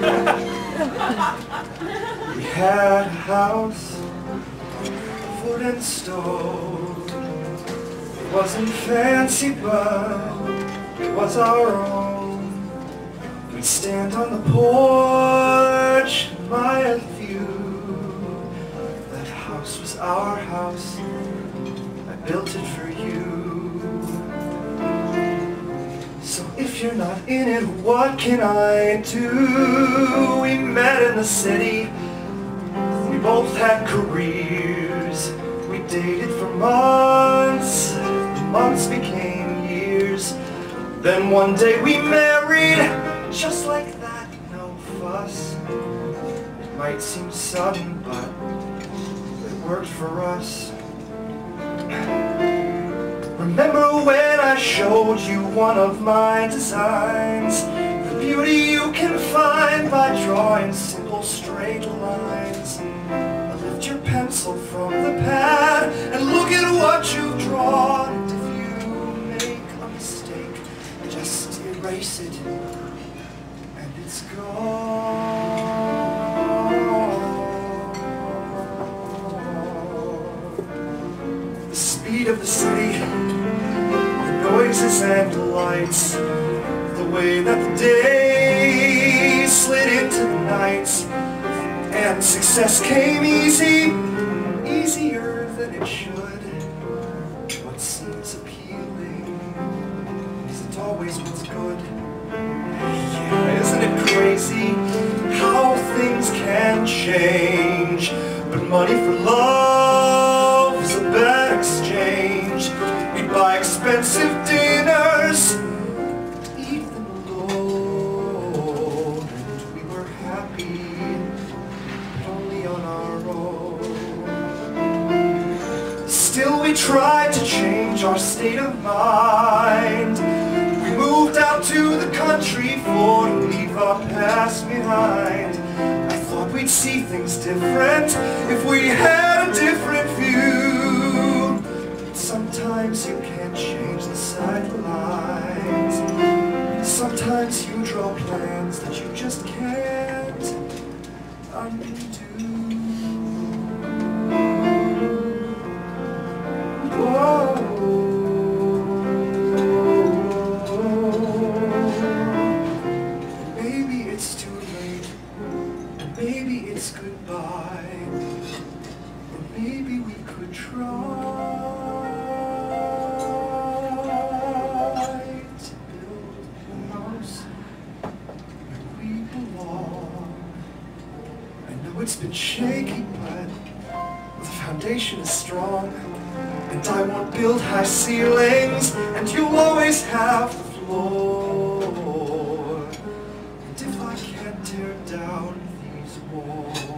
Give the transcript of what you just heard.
We had a house, wood and stove. It wasn't fancy, but it was our own. We'd stand on the porch, admire the view. That house was our house. I built it for you. You're not in it, what can I do? We met in the city. We both had careers. We dated for months. Months became years. Then one day we married. Just like that, no fuss. It might seem sudden, but it worked for us. Remember when showed you one of my designs? The beauty you can find by drawing simple straight lines. I lift your pencil from the pad and look at what you've drawn. And if you make a mistake, just erase it and it's gone. The speed of the city noises and lights The way that the day slid into the night. And success came easy, easier than it should. What seems appealing isn't always what's good. Yeah, isn't it crazy how things can change? But money for love expensive dinners, eat them alone, and we were happy, but only on our own. Still we tried to change our state of mind. We moved out to the country for to leave our past behind. I thought we'd see things different if we had a different view. Sometimes you You draw plans that you just can't undo. wood's been shaky, but the foundation is strong. And I won't build high ceilings, and you'll always have the floor. And if I can't tear down these walls,